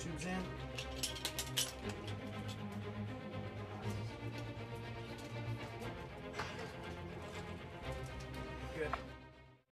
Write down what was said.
Tubes in. Good.